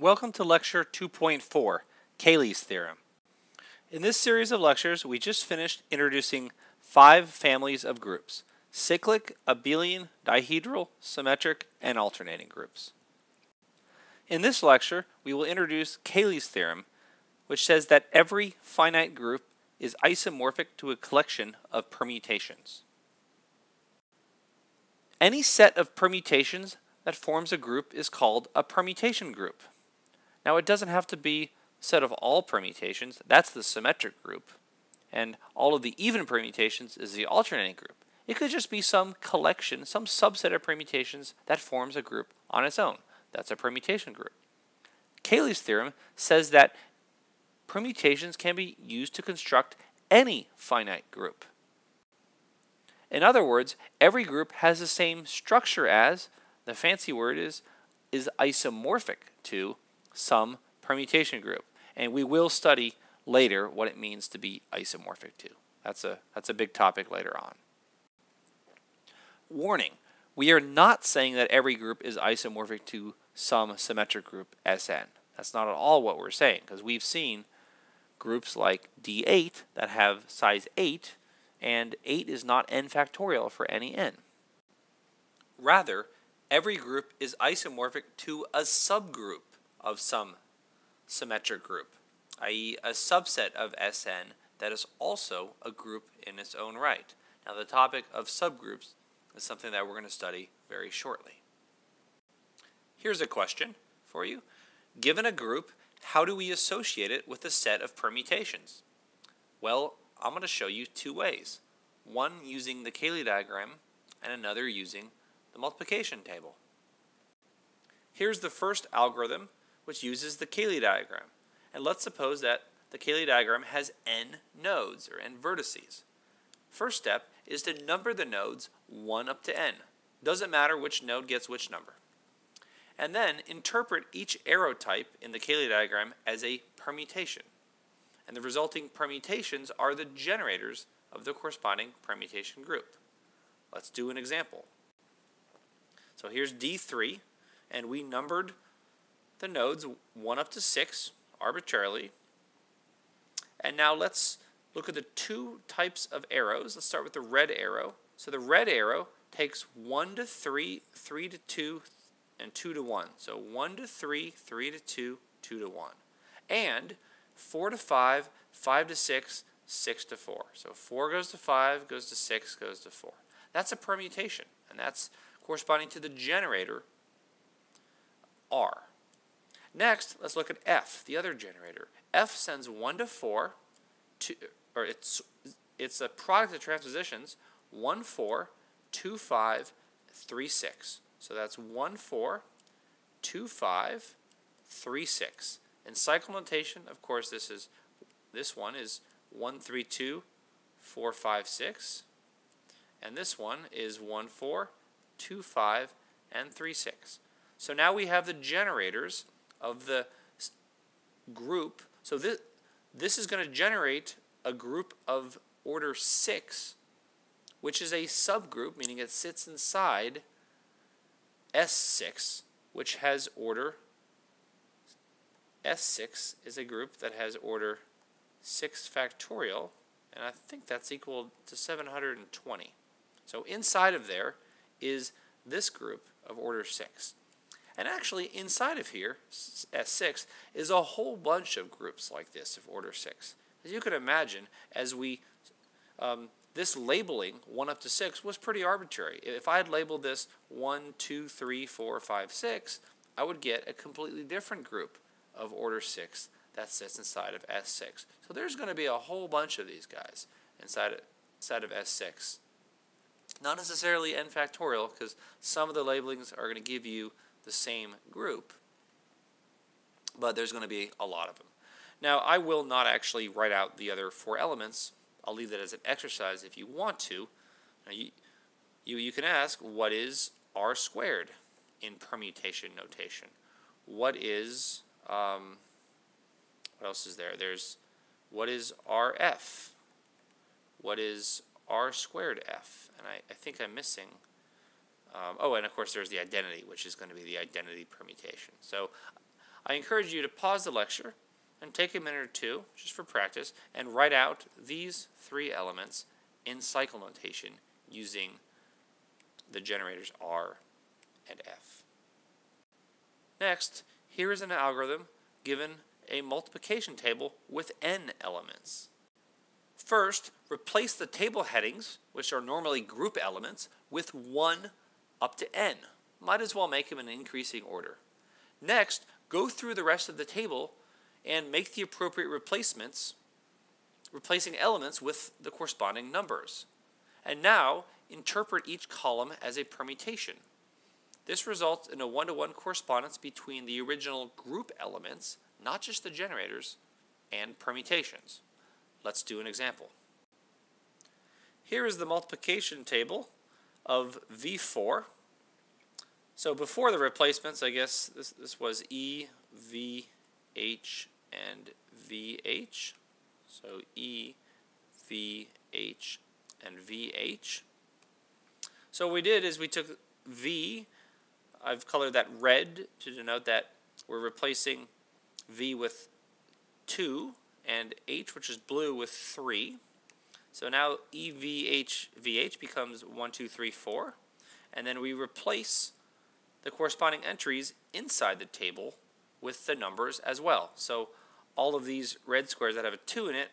Welcome to Lecture 2.4, Cayley's Theorem. In this series of lectures, we just finished introducing five families of groups, cyclic, abelian, dihedral, symmetric, and alternating groups. In this lecture, we will introduce Cayley's Theorem, which says that every finite group is isomorphic to a collection of permutations. Any set of permutations that forms a group is called a permutation group. Now it doesn't have to be set of all permutations, that's the symmetric group. And all of the even permutations is the alternating group. It could just be some collection, some subset of permutations that forms a group on its own. That's a permutation group. Cayley's theorem says that permutations can be used to construct any finite group. In other words, every group has the same structure as, the fancy word is, is isomorphic to some permutation group. And we will study later what it means to be isomorphic to. That's a, that's a big topic later on. Warning, we are not saying that every group is isomorphic to some symmetric group Sn. That's not at all what we're saying, because we've seen groups like D8 that have size 8, and 8 is not n factorial for any n. Rather, every group is isomorphic to a subgroup of some symmetric group, i.e. a subset of Sn that is also a group in its own right. Now the topic of subgroups is something that we're going to study very shortly. Here's a question for you. Given a group, how do we associate it with a set of permutations? Well, I'm going to show you two ways. One using the Cayley diagram and another using the multiplication table. Here's the first algorithm which uses the Cayley diagram. And let's suppose that the Cayley diagram has n nodes or n vertices. First step is to number the nodes 1 up to n. Doesn't matter which node gets which number and then interpret each arrow type in the Cayley diagram as a permutation. And the resulting permutations are the generators of the corresponding permutation group. Let's do an example. So here's D3, and we numbered the nodes 1 up to 6 arbitrarily. And now let's look at the two types of arrows. Let's start with the red arrow. So the red arrow takes 1 to 3, 3 to 2, and 2 to 1. So 1 to 3, 3 to 2, 2 to 1. And 4 to 5, 5 to 6, 6 to 4. So 4 goes to 5, goes to 6, goes to 4. That's a permutation, and that's corresponding to the generator R. Next, let's look at F, the other generator. F sends 1 to 4, to, or it's, it's a product of transpositions, 1, 4, 2, 5, 3, 6. So that's 1, 4, 2, 5, 3, 6. In cycle notation, of course, this is this one is 1, 3, 2, 4, 5, 6. And this one is 1, 4, 2, 5, and 3, 6. So now we have the generators of the group. So this, this is going to generate a group of order 6, which is a subgroup, meaning it sits inside S6, which has order. S6 is a group that has order 6 factorial, and I think that's equal to 720. So inside of there is this group of order 6. And actually, inside of here, S6, is a whole bunch of groups like this of order 6. As you can imagine, as we um, this labeling, 1 up to 6, was pretty arbitrary. If I had labeled this 1, 2, 3, 4, 5, 6, I would get a completely different group of order 6 that sits inside of S6. So there's going to be a whole bunch of these guys inside of, inside of S6. Not necessarily n factorial, because some of the labelings are going to give you the same group, but there's going to be a lot of them. Now, I will not actually write out the other four elements I'll leave that as an exercise if you want to. Now you, you, you can ask, what is r squared in permutation notation? What is, um, what else is there? There's, what is rf? What is r squared f? And I, I think I'm missing, um, oh, and of course there's the identity, which is going to be the identity permutation. So I encourage you to pause the lecture and take a minute or two, just for practice, and write out these three elements in cycle notation using the generators R and F. Next, here is an algorithm given a multiplication table with n elements. First, replace the table headings, which are normally group elements, with 1 up to n. Might as well make them in increasing order. Next, go through the rest of the table and make the appropriate replacements, replacing elements with the corresponding numbers. And now, interpret each column as a permutation. This results in a one-to-one correspondence between the original group elements, not just the generators, and permutations. Let's do an example. Here is the multiplication table of V4. So before the replacements, I guess this, this was E, V, H, and VH. So E, V, H, and VH. So what we did is we took V, I've colored that red to denote that we're replacing V with 2 and H, which is blue, with 3. So now EVH becomes 1, 2, 3, 4. And then we replace the corresponding entries inside the table with the numbers as well. So all of these red squares that have a 2 in it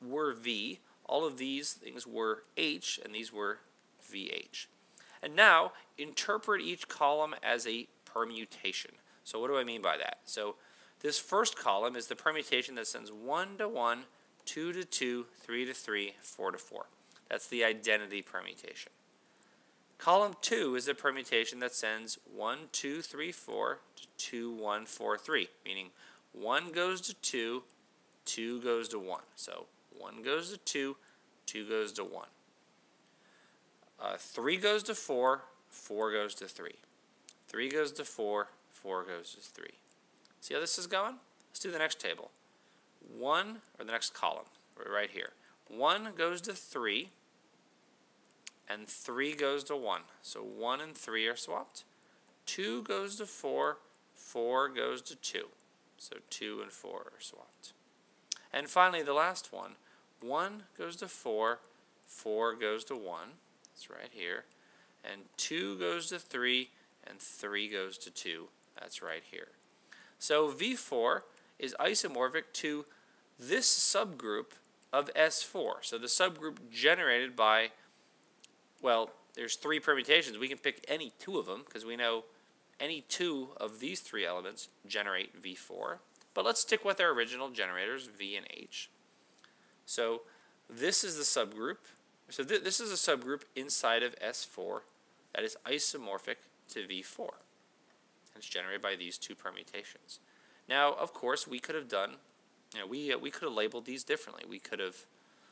were V. All of these things were H, and these were VH. And now, interpret each column as a permutation. So what do I mean by that? So this first column is the permutation that sends 1 to 1, 2 to 2, 3 to 3, 4 to 4. That's the identity permutation. Column 2 is a permutation that sends 1, 2, 3, 4 to 2, 1, 4, 3, meaning 1 goes to 2, 2 goes to 1. So 1 goes to 2, 2 goes to 1. Uh, 3 goes to 4, 4 goes to 3. 3 goes to 4, 4 goes to 3. See how this is going? Let's do the next table. 1, or the next column, right here. 1 goes to 3, and 3 goes to 1. So 1 and 3 are swapped. 2 goes to 4, 4 goes to 2. So 2 and 4 are swapped. And finally, the last one. 1 goes to 4, 4 goes to 1. That's right here. And 2 goes to 3, and 3 goes to 2. That's right here. So V4 is isomorphic to this subgroup of S4. So the subgroup generated by, well, there's three permutations. We can pick any two of them because we know any two of these three elements generate V4. But let's stick with our original generators, V and H. So this is the subgroup. So th this is a subgroup inside of S4 that is isomorphic to V4. And It's generated by these two permutations. Now, of course, we could have done, you know, we, uh, we could have labeled these differently. We could have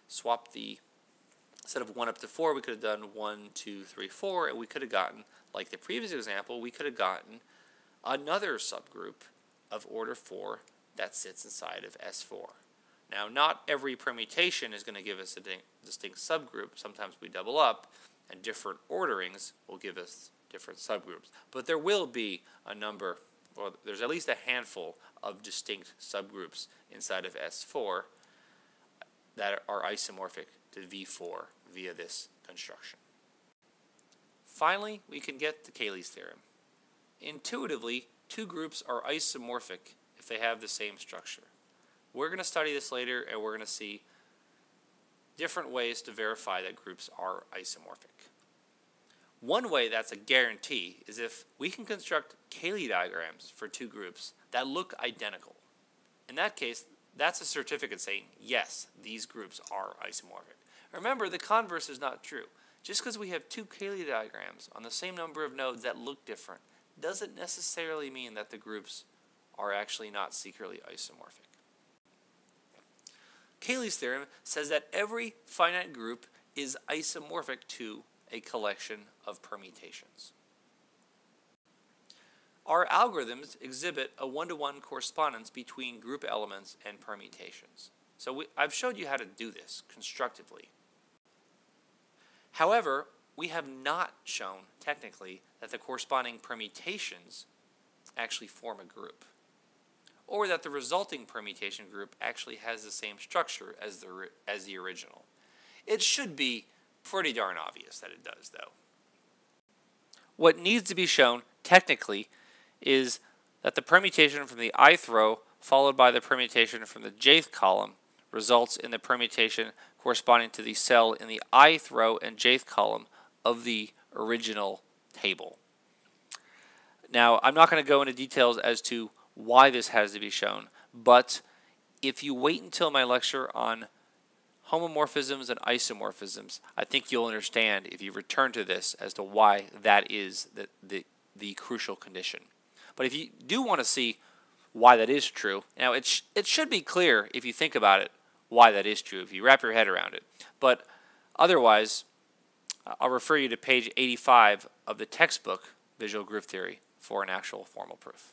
swapped the, instead of 1 up to 4, we could have done 1, 2, 3, 4, and we could have gotten, like the previous example, we could have gotten another subgroup of order 4 that sits inside of S4. Now, not every permutation is going to give us a distinct subgroup. Sometimes we double up, and different orderings will give us different subgroups. But there will be a number, or there's at least a handful of distinct subgroups inside of S4 that are isomorphic to V4 via this construction. Finally, we can get to Cayley's theorem. Intuitively, two groups are isomorphic if they have the same structure. We're going to study this later and we're going to see different ways to verify that groups are isomorphic. One way that's a guarantee is if we can construct Cayley diagrams for two groups that look identical. In that case, that's a certificate saying, yes, these groups are isomorphic. Remember, the converse is not true. Just because we have two Cayley diagrams on the same number of nodes that look different doesn't necessarily mean that the groups are actually not secretly isomorphic. Cayley's theorem says that every finite group is isomorphic to a collection of permutations. Our algorithms exhibit a one-to-one correspondence between group elements and permutations. So we, I've showed you how to do this constructively. However, we have not shown, technically, that the corresponding permutations actually form a group. or that the resulting permutation group actually has the same structure as the, as the original. It should be pretty darn obvious that it does, though. What needs to be shown, technically, is that the permutation from the ith row followed by the permutation from the jth column results in the permutation corresponding to the cell in the ith row and jth column of the original table. Now, I'm not going to go into details as to why this has to be shown, but if you wait until my lecture on homomorphisms and isomorphisms, I think you'll understand if you return to this as to why that is the, the, the crucial condition. But if you do want to see why that is true, now it, sh it should be clear if you think about it why that is true, if you wrap your head around it. But otherwise, I'll refer you to page 85 of the textbook, Visual Group Theory, for an actual formal proof.